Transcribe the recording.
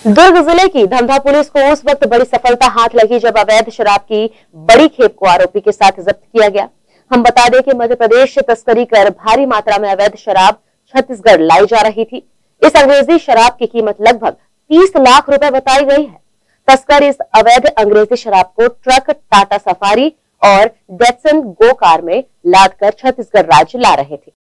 दुर्ग ज़िले की धमधा पुलिस को उस वक्त बड़ी सफलता हाथ लगी जब अवैध शराब की बड़ी खेप को आरोपी के साथ जब्त किया गया। हम बता दें कि मध्य प्रदेश से तस्करी कर भारी मात्रा में अवैध शराब छत्तीसगढ़ लाई जा रही थी। इस अंग्रेज़ी शराब की कीमत लगभग 30 लाख रुपए बताई गई है। तस्कर इस अवैध अंग्रेज़ी शराब को ट्रक, टाटा सफारी और डेटसन गो कार में लाद कर छत्तीसगढ़ राज्य ला रहे थे।